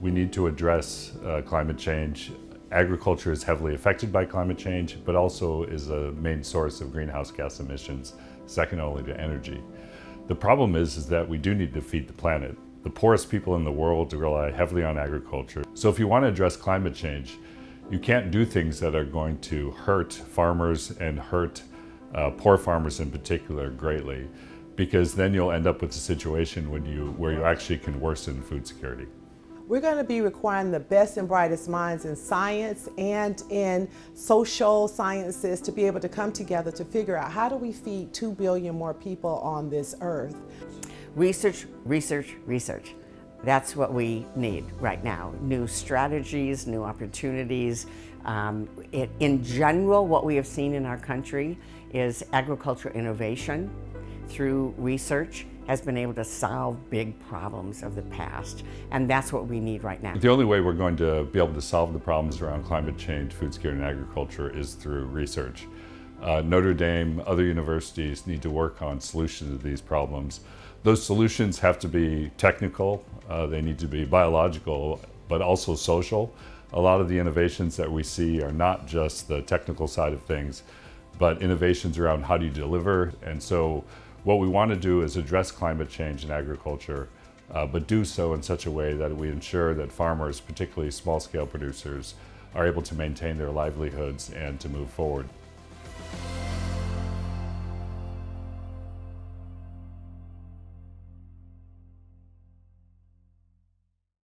we need to address uh, climate change. Agriculture is heavily affected by climate change, but also is a main source of greenhouse gas emissions, second only to energy. The problem is, is that we do need to feed the planet. The poorest people in the world rely heavily on agriculture. So if you want to address climate change, you can't do things that are going to hurt farmers and hurt uh, poor farmers in particular greatly because then you'll end up with a situation when you, where you actually can worsen food security. We're going to be requiring the best and brightest minds in science and in social sciences to be able to come together to figure out how do we feed 2 billion more people on this earth. Research, research, research. That's what we need right now. New strategies, new opportunities. Um, it, in general, what we have seen in our country is agricultural innovation through research has been able to solve big problems of the past. And that's what we need right now. The only way we're going to be able to solve the problems around climate change, food security, and agriculture is through research. Uh, Notre Dame, other universities need to work on solutions to these problems. Those solutions have to be technical, uh, they need to be biological, but also social. A lot of the innovations that we see are not just the technical side of things, but innovations around how do you deliver. And so what we want to do is address climate change in agriculture, uh, but do so in such a way that we ensure that farmers, particularly small-scale producers, are able to maintain their livelihoods and to move forward.